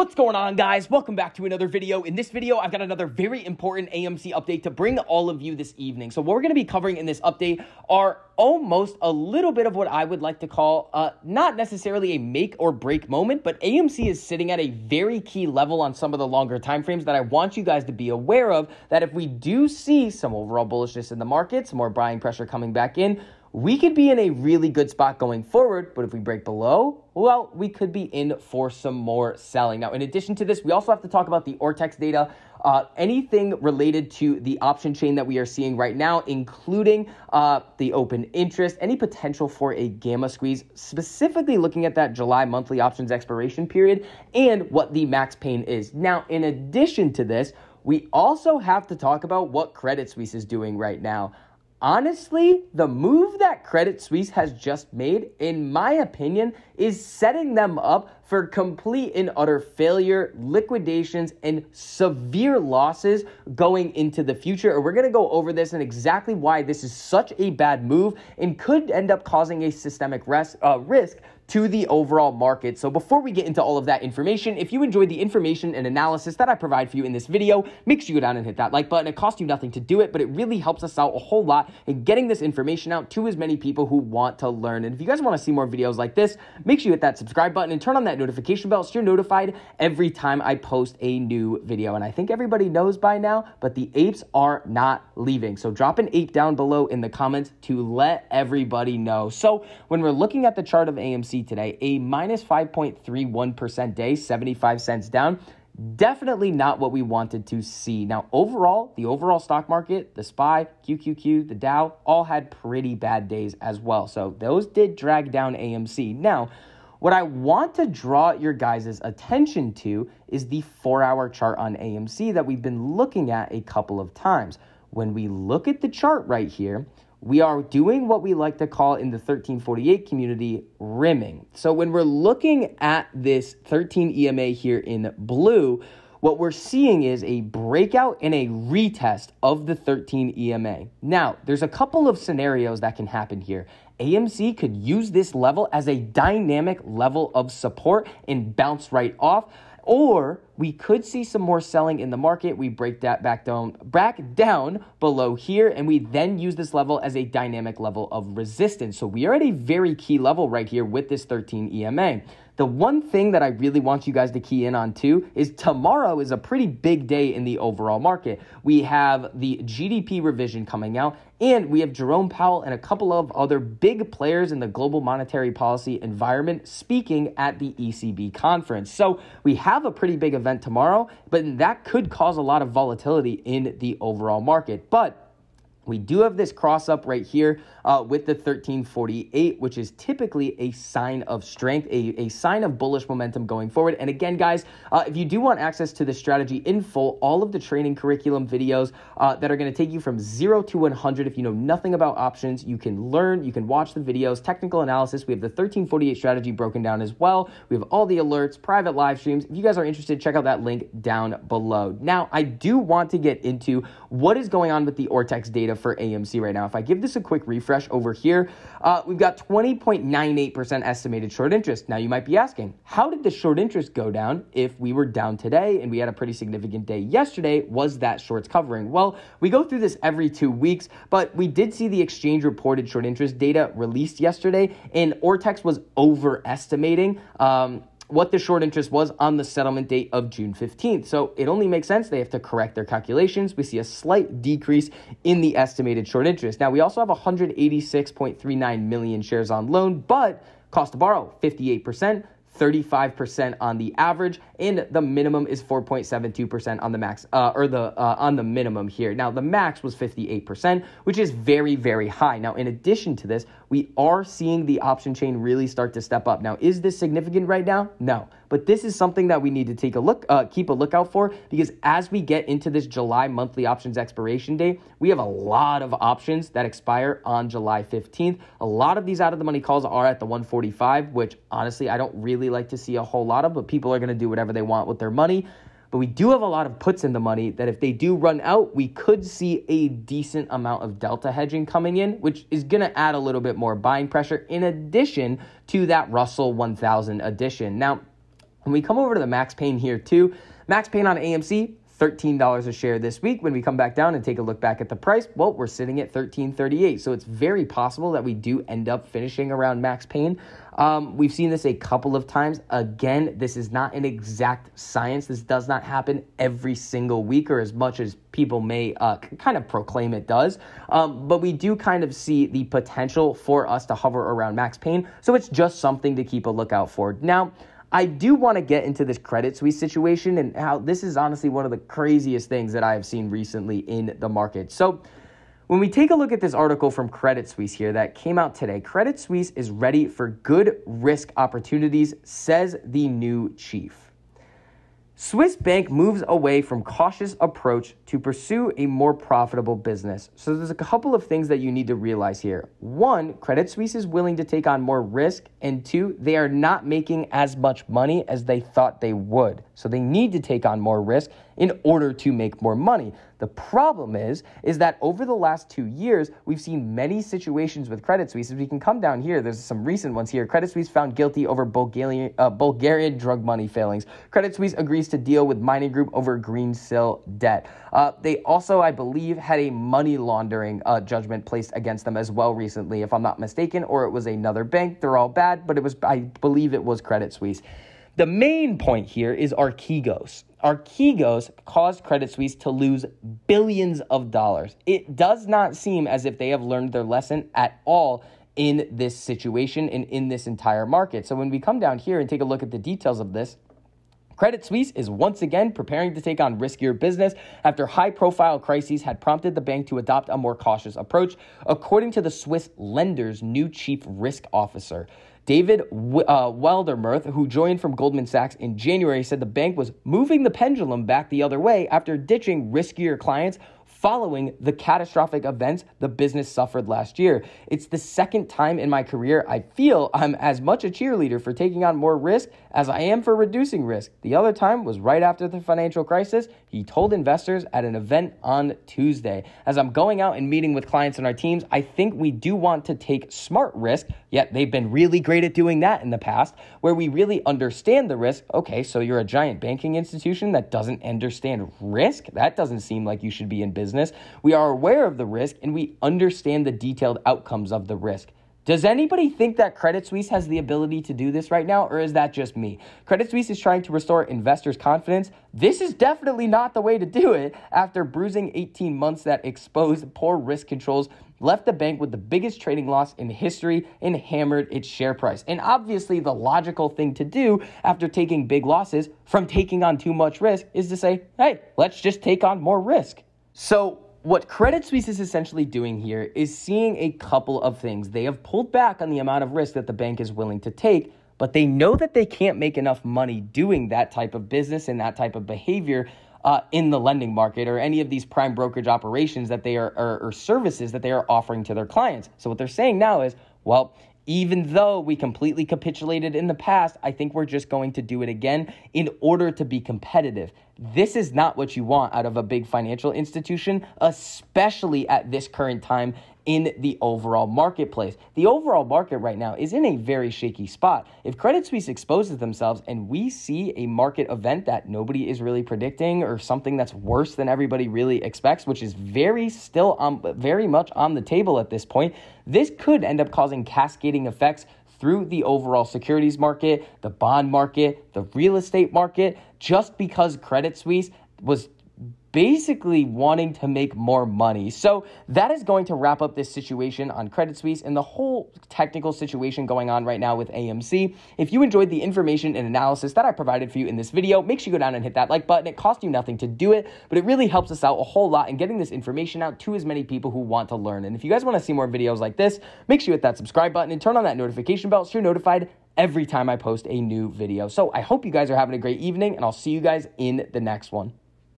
What's going on, guys? Welcome back to another video. In this video, I've got another very important AMC update to bring all of you this evening. So what we're going to be covering in this update are almost a little bit of what I would like to call uh, not necessarily a make or break moment, but AMC is sitting at a very key level on some of the longer time frames that I want you guys to be aware of. That if we do see some overall bullishness in the market, some more buying pressure coming back in, we could be in a really good spot going forward, but if we break below, well, we could be in for some more selling. Now, in addition to this, we also have to talk about the Ortex data. Uh, anything related to the option chain that we are seeing right now, including uh, the open interest, any potential for a gamma squeeze, specifically looking at that July monthly options expiration period and what the max pain is. Now, in addition to this, we also have to talk about what Credit Suisse is doing right now honestly, the move that Credit Suisse has just made, in my opinion, is setting them up for complete and utter failure, liquidations, and severe losses going into the future. And we're going to go over this and exactly why this is such a bad move and could end up causing a systemic res- uh, risk to the overall market. So before we get into all of that information, if you enjoyed the information and analysis that I provide for you in this video, make sure you go down and hit that like button. It costs you nothing to do it, but it really helps us out a whole lot in getting this information out to as many people who want to learn. And if you guys want to see more videos like this, make sure you hit that subscribe button and turn on that notification bell so you're notified every time I post a new video. And I think everybody knows by now, but the apes are not leaving. So drop an ape down below in the comments to let everybody know. So when we're looking at the chart of AMC today, a minus 5.31% day, 75 cents down. Definitely not what we wanted to see. Now, overall, the overall stock market, the SPY, QQQ, the Dow, all had pretty bad days as well. So those did drag down AMC. Now, what I want to draw your guys' attention to is the four hour chart on AMC that we've been looking at a couple of times. When we look at the chart right here, we are doing what we like to call in the 1348 community rimming. So when we're looking at this 13 EMA here in blue, what we're seeing is a breakout and a retest of the 13 EMA. Now, there's a couple of scenarios that can happen here. AMC could use this level as a dynamic level of support and bounce right off. Or we could see some more selling in the market. We break that back down, back down below here, and we then use this level as a dynamic level of resistance. So we are at a very key level right here with this 13 EMA. The one thing that I really want you guys to key in on too is tomorrow is a pretty big day in the overall market. We have the GDP revision coming out, and we have Jerome Powell and a couple of other big players in the global monetary policy environment speaking at the ECB conference. So we have a pretty big event tomorrow, but that could cause a lot of volatility in the overall market. But we do have this cross up right here uh, with the 1348, which is typically a sign of strength, a, a sign of bullish momentum going forward. And again, guys, uh, if you do want access to the strategy in full, all of the training curriculum videos uh, that are going to take you from zero to 100, if you know nothing about options, you can learn, you can watch the videos, technical analysis. We have the 1348 strategy broken down as well. We have all the alerts, private live streams. If you guys are interested, check out that link down below. Now, I do want to get into what is going on with the Ortex data for AMC right now. If I give this a quick refresh over here, uh, we've got 20.98% estimated short interest. Now, you might be asking, how did the short interest go down if we were down today and we had a pretty significant day yesterday? Was that shorts covering? Well, we go through this every two weeks, but we did see the exchange reported short interest data released yesterday, and Ortex was overestimating. Um, what the short interest was on the settlement date of June 15th. So it only makes sense they have to correct their calculations. We see a slight decrease in the estimated short interest. Now, we also have 186.39 million shares on loan, but cost to borrow 58%. 35% on the average, and the minimum is 4.72% on the max, uh, or the uh, on the minimum here. Now the max was 58%, which is very very high. Now in addition to this, we are seeing the option chain really start to step up. Now is this significant right now? No, but this is something that we need to take a look, uh, keep a lookout for because as we get into this July monthly options expiration date, we have a lot of options that expire on July 15th. A lot of these out of the money calls are at the 145, which honestly I don't really like to see a whole lot of, but people are going to do whatever they want with their money. But we do have a lot of puts in the money that if they do run out, we could see a decent amount of delta hedging coming in, which is going to add a little bit more buying pressure in addition to that Russell 1000 addition. Now, When we come over to the Max Pain here too, Max Pain on AMC, $13 a share this week. When we come back down and take a look back at the price, well, we're sitting at 13.38. So it's very possible that we do end up finishing around max pain. Um, we've seen this a couple of times. Again, this is not an exact science. This does not happen every single week or as much as people may uh, kind of proclaim it does. Um, but we do kind of see the potential for us to hover around max pain. So it's just something to keep a lookout for. Now, I do want to get into this Credit Suisse situation and how this is honestly one of the craziest things that I have seen recently in the market. So, when we take a look at this article from Credit Suisse here that came out today, Credit Suisse is ready for good risk opportunities, says the new chief. Swiss Bank moves away from cautious approach to pursue a more profitable business. So there's a couple of things that you need to realize here. One, Credit Suisse is willing to take on more risk, and two, they are not making as much money as they thought they would. So they need to take on more risk in order to make more money. The problem is, is that over the last two years, we've seen many situations with Credit Suisse. As we can come down here, there's some recent ones here. Credit Suisse found guilty over Bulgarian, uh, Bulgarian drug money failings. Credit Suisse agrees to deal with mining group over Greensill debt. Uh, they also, I believe, had a money laundering uh, judgment placed against them as well recently, if I'm not mistaken, or it was another bank. They're all bad, but it was, I believe, it was Credit Suisse. The main point here is Archegos. Archegos caused Credit Suisse to lose billions of dollars. It does not seem as if they have learned their lesson at all in this situation and in this entire market. So when we come down here and take a look at the details of this, Credit Suisse is once again preparing to take on riskier business after high profile crises had prompted the bank to adopt a more cautious approach, according to the Swiss lender's new chief risk officer. David uh, Wildermuth, who joined from Goldman Sachs in January, said the bank was moving the pendulum back the other way after ditching riskier clients following the catastrophic events the business suffered last year. It's the second time in my career I feel I'm as much a cheerleader for taking on more risk as I am for reducing risk. The other time was right after the financial crisis. He told investors at an event on Tuesday. As I'm going out and meeting with clients and our teams, I think we do want to take smart risk, yet they've been really great at doing that in the past, where we really understand the risk. Okay, so you're a giant banking institution that doesn't understand risk? That doesn't seem like you should be in business. We are aware of the risk and we understand the detailed outcomes of the risk. Does anybody think that Credit Suisse has the ability to do this right now, or is that just me? Credit Suisse is trying to restore investors' confidence. This is definitely not the way to do it after bruising 18 months that exposed poor risk controls, left the bank with the biggest trading loss in history, and hammered its share price. And obviously, the logical thing to do after taking big losses from taking on too much risk is to say, hey, let's just take on more risk. So, what Credit Suisse is essentially doing here is seeing a couple of things. They have pulled back on the amount of risk that the bank is willing to take, but they know that they can't make enough money doing that type of business and that type of behavior uh, in the lending market or any of these prime brokerage operations that they are or, or services that they are offering to their clients. So what they're saying now is, well, even though we completely capitulated in the past, I think we're just going to do it again in order to be competitive. This is not what you want out of a big financial institution, especially at this current time in the overall marketplace. The overall market right now is in a very shaky spot. If Credit Suisse exposes themselves and we see a market event that nobody is really predicting or something that's worse than everybody really expects, which is very still on very much on the table at this point, this could end up causing cascading effects through the overall securities market, the bond market, the real estate market, just because Credit Suisse was basically wanting to make more money. So that is going to wrap up this situation on Credit Suisse and the whole technical situation going on right now with AMC. If you enjoyed the information and analysis that I provided for you in this video, make sure you go down and hit that like button. It costs you nothing to do it, but it really helps us out a whole lot in getting this information out to as many people who want to learn. And if you guys want to see more videos like this, make sure you hit that subscribe button and turn on that notification bell so you're notified every time I post a new video. So I hope you guys are having a great evening and I'll see you guys in the next one.